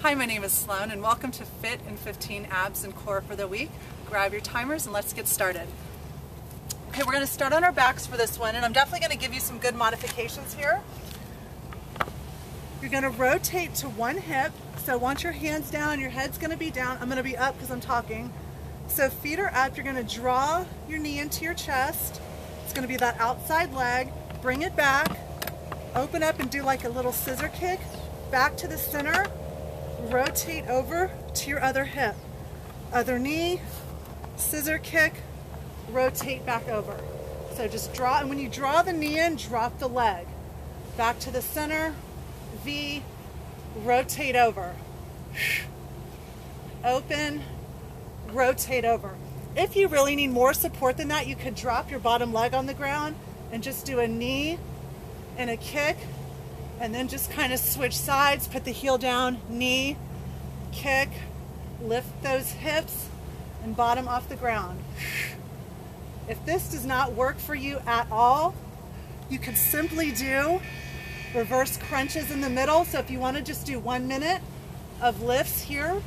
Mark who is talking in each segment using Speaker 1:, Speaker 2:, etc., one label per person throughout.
Speaker 1: Hi, my name is Sloan and welcome to Fit in 15 Abs and Core for the week. Grab your timers and let's get started. Okay, we're going to start on our backs for this one and I'm definitely going to give you some good modifications here. You're going to rotate to one hip. So once your hand's down, your head's going to be down. I'm going to be up because I'm talking. So feet are up. You're going to draw your knee into your chest. It's going to be that outside leg. Bring it back. Open up and do like a little scissor kick. Back to the center. Rotate over to your other hip. Other knee. Scissor kick. Rotate back over. So just draw, and when you draw the knee in, drop the leg. Back to the center. V. Rotate over. Open rotate over. If you really need more support than that, you could drop your bottom leg on the ground and just do a knee and a kick and then just kind of switch sides, put the heel down, knee, kick, lift those hips and bottom off the ground. If this does not work for you at all, you could simply do reverse crunches in the middle. So if you want to just do one minute of lifts here,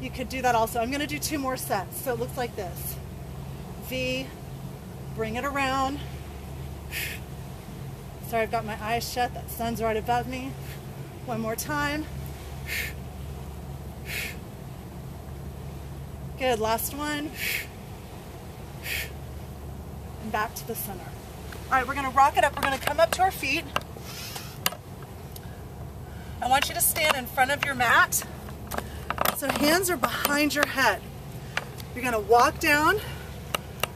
Speaker 1: you could do that also. I'm gonna do two more sets. So it looks like this. V, bring it around. Sorry, I've got my eyes shut. That sun's right above me. One more time. Good, last one. And back to the center. All right, we're gonna rock it up. We're gonna come up to our feet. I want you to stand in front of your mat. So hands are behind your head. You're gonna walk down,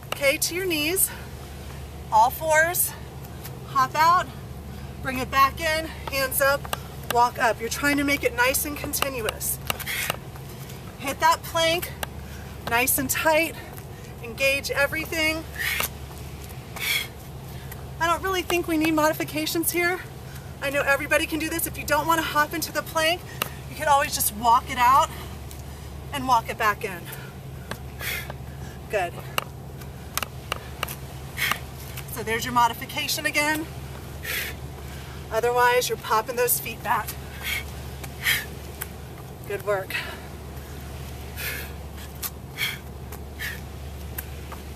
Speaker 1: okay, to your knees, all fours, hop out, bring it back in, hands up, walk up. You're trying to make it nice and continuous. Hit that plank, nice and tight, engage everything. I don't really think we need modifications here. I know everybody can do this. If you don't want to hop into the plank, you can always just walk it out and walk it back in. Good. So there's your modification again. Otherwise, you're popping those feet back. Good work.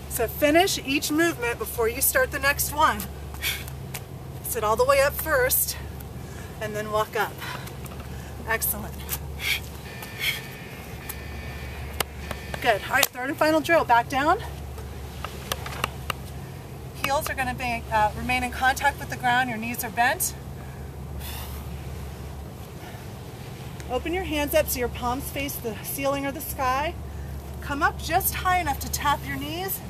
Speaker 1: So finish each movement before you start the next one. Sit all the way up first and then walk up. Excellent. Good. All right, third and final drill. Back down. Heels are going to be, uh, remain in contact with the ground. Your knees are bent. Open your hands up so your palms face the ceiling or the sky. Come up just high enough to tap your knees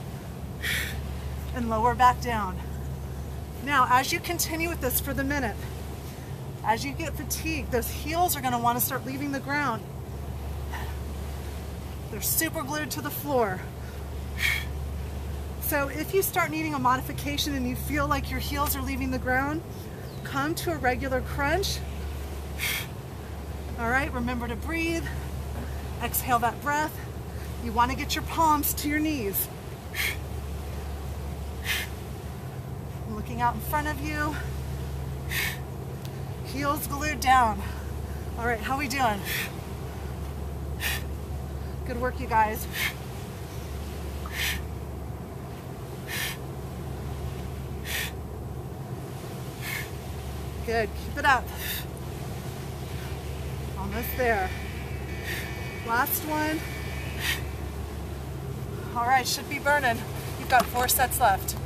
Speaker 1: and lower back down. Now, as you continue with this for the minute, as you get fatigued, those heels are going to want to start leaving the ground. They're super glued to the floor. So if you start needing a modification and you feel like your heels are leaving the ground, come to a regular crunch. All right, remember to breathe. Exhale that breath. You want to get your palms to your knees. Looking out in front of you. Heels glued down. All right, how we doing? Good work, you guys. Good, keep it up. Almost there. Last one. All right, should be burning. You've got four sets left.